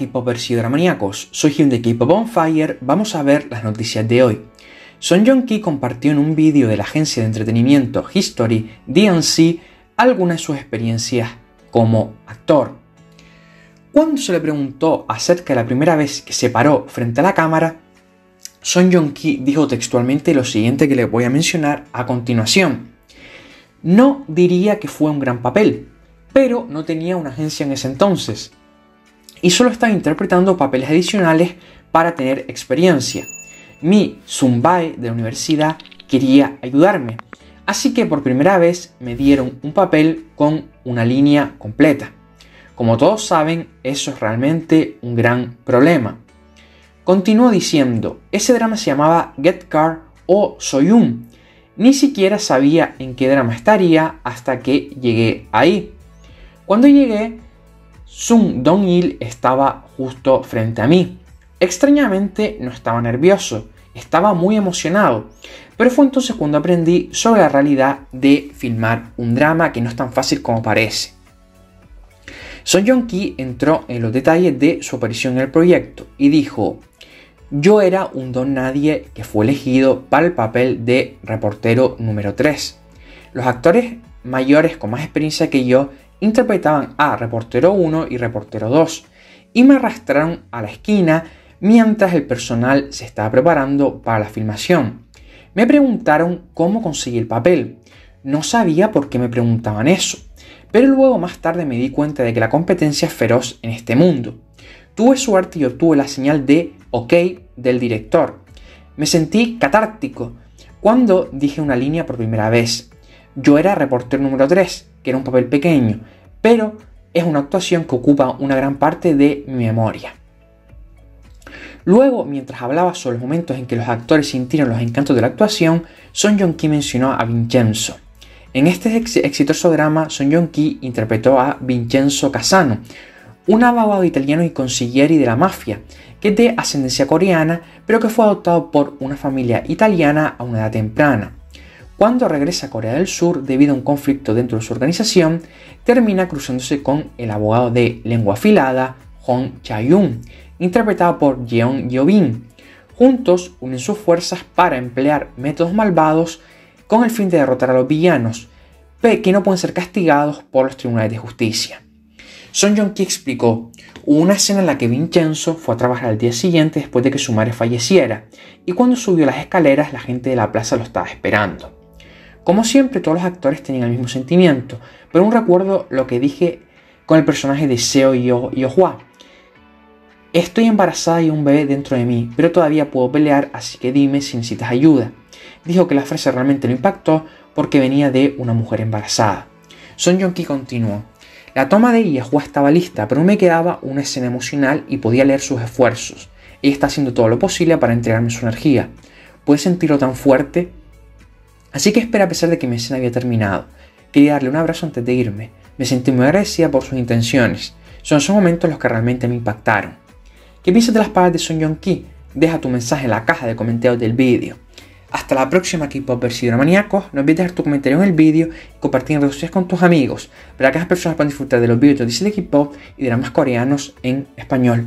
K-Popers y Dramaniacos, soy Jim de K-Pop on Fire, vamos a ver las noticias de hoy. Son Jong-ki compartió en un vídeo de la agencia de entretenimiento History DNC algunas de sus experiencias como actor. Cuando se le preguntó acerca de la primera vez que se paró frente a la cámara, Son Jong-ki dijo textualmente lo siguiente que le voy a mencionar a continuación. No diría que fue un gran papel, pero no tenía una agencia en ese entonces y solo estaba interpretando papeles adicionales para tener experiencia. Mi Zumbae de la universidad quería ayudarme, así que por primera vez me dieron un papel con una línea completa. Como todos saben, eso es realmente un gran problema. Continuó diciendo, ese drama se llamaba Get Car o Soyun. Ni siquiera sabía en qué drama estaría hasta que llegué ahí. Cuando llegué, Sung Dong-il estaba justo frente a mí. Extrañamente no estaba nervioso, estaba muy emocionado, pero fue entonces cuando aprendí sobre la realidad de filmar un drama que no es tan fácil como parece. Son Jong-ki entró en los detalles de su aparición en el proyecto y dijo, yo era un don nadie que fue elegido para el papel de reportero número 3. Los actores mayores con más experiencia que yo interpretaban a reportero 1 y reportero 2 y me arrastraron a la esquina mientras el personal se estaba preparando para la filmación. Me preguntaron cómo conseguí el papel. No sabía por qué me preguntaban eso, pero luego más tarde me di cuenta de que la competencia es feroz en este mundo. Tuve suerte y obtuve la señal de OK del director. Me sentí catártico cuando dije una línea por primera vez. Yo era reportero número 3 que era un papel pequeño, pero es una actuación que ocupa una gran parte de mi memoria. Luego, mientras hablaba sobre los momentos en que los actores sintieron los encantos de la actuación, Son Jong-ki mencionó a Vincenzo. En este exitoso drama, Son Jong-ki interpretó a Vincenzo Casano, un abogado italiano y consiglieri de la mafia, que es de ascendencia coreana, pero que fue adoptado por una familia italiana a una edad temprana. Cuando regresa a Corea del Sur debido a un conflicto dentro de su organización, termina cruzándose con el abogado de lengua afilada, Hong Cha-yoon, interpretado por Jeon Yeobin. Juntos unen sus fuerzas para emplear métodos malvados con el fin de derrotar a los villanos, que no pueden ser castigados por los tribunales de justicia. Son Jong-ki explicó, hubo una escena en la que Vincenzo fue a trabajar al día siguiente después de que su madre falleciera, y cuando subió las escaleras la gente de la plaza lo estaba esperando. Como siempre, todos los actores tenían el mismo sentimiento, pero aún recuerdo lo que dije con el personaje de Seo y Ohua. Estoy embarazada y un bebé dentro de mí, pero todavía puedo pelear, así que dime si necesitas ayuda. Dijo que la frase realmente lo impactó porque venía de una mujer embarazada. Son Jong-ki continuó. La toma de Yehua estaba lista, pero me quedaba una escena emocional y podía leer sus esfuerzos. Ella está haciendo todo lo posible para entregarme su energía. ¿Puedes sentirlo tan fuerte? Así que espera a pesar de que mi escena había terminado. Quería darle un abrazo antes de irme. Me sentí muy agradecida por sus intenciones. Son esos momentos los que realmente me impactaron. ¿Qué piensas de las palabras de Son Yong Ki? Deja tu mensaje en la caja de comentarios del vídeo. Hasta la próxima K-Popers maníacos. No olvides dejar tu comentario en el vídeo y compartir en redes con tus amigos para que las personas puedan disfrutar de los vídeos de K-Pop y dramas coreanos en español.